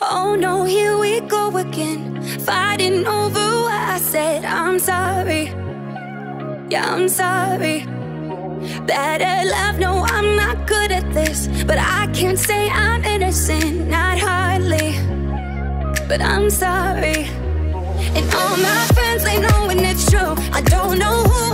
Oh no, here we go again, fighting over what I said. I'm sorry, yeah, I'm sorry. Better love, no, I'm not good at this, but I can't say I'm innocent, not hardly. But I'm sorry, and all my friends, they knowing it's true. I don't know who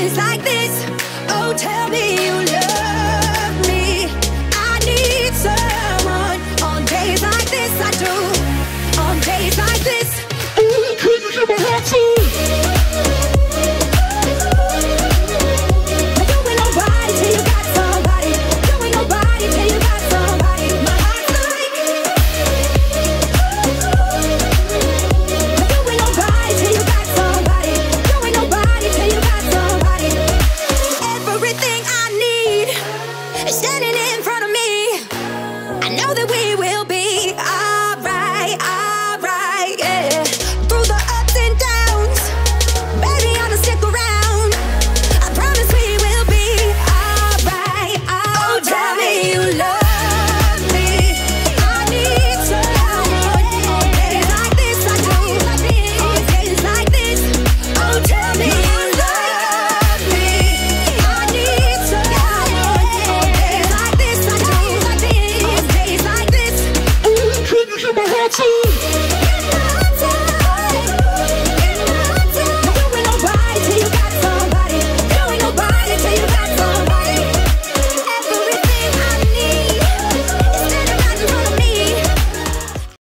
ends like this. Oh, tell me you love me. I need someone on days like this. I do. On days like this. Ooh, heart? know that we will. cheese.